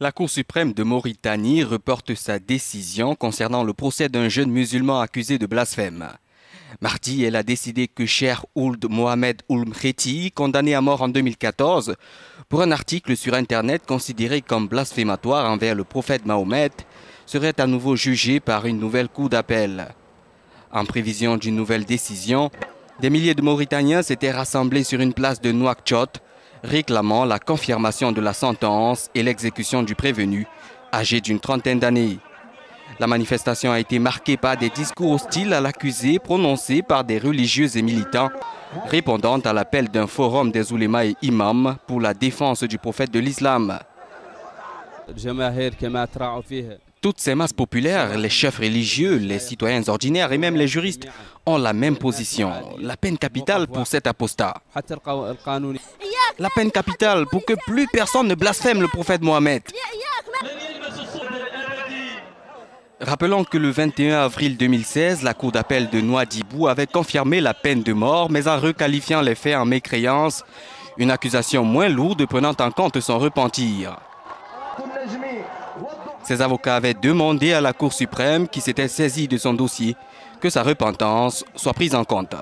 La Cour suprême de Mauritanie reporte sa décision concernant le procès d'un jeune musulman accusé de blasphème. Mardi, elle a décidé que Cher Ould Mohamed Ould condamné à mort en 2014 pour un article sur Internet considéré comme blasphématoire envers le prophète Mahomet, serait à nouveau jugé par une nouvelle cour d'appel. En prévision d'une nouvelle décision, des milliers de Mauritaniens s'étaient rassemblés sur une place de Nouakchott réclamant la confirmation de la sentence et l'exécution du prévenu, âgé d'une trentaine d'années. La manifestation a été marquée par des discours hostiles à l'accusé prononcés par des religieux et militants, répondant à l'appel d'un forum des oulémas et imams pour la défense du prophète de l'islam. Toutes ces masses populaires, les chefs religieux, les citoyens ordinaires et même les juristes ont la même position. La peine capitale pour cet apostat. La peine capitale pour que plus personne ne blasphème le prophète Mohamed. Rappelons que le 21 avril 2016, la Cour d'appel de Nouadhibou avait confirmé la peine de mort, mais en requalifiant les faits en mécréance, une accusation moins lourde prenant en compte son repentir. Ses avocats avaient demandé à la Cour suprême, qui s'était saisie de son dossier, que sa repentance soit prise en compte.